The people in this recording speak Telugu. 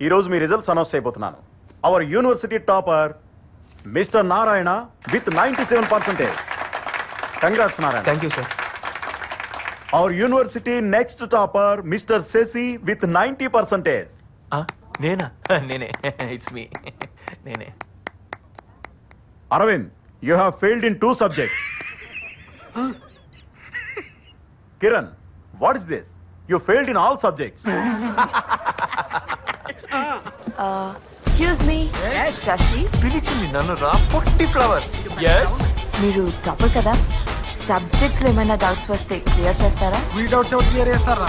ఈ రోజు మీ రిజల్ట్స్ అనౌన్స్ చేయబోతున్నాను. Our university topper mister Narayana with ninety seven percentage congrats Narayana thank you sir our university next topper mister Sashi with ninety percentage నేనా? నేనే. ఇట్స్ మీ నేనే. Aravind you have failed in two subjects Kiran what is this you failed in all subjects excuse me Sashi పిలిచింది నన్ను రా పొట్టి ఫ్లవర్స్. ఎస్ మీరు టాపర్ కదా? సబ్జెక్ట్స్లో ఏమైనా డౌట్స్ వస్తే క్లియర్ చేస్తారా? వీ డౌట్స్ ఎవరు క్లియర్ చేస్తారా?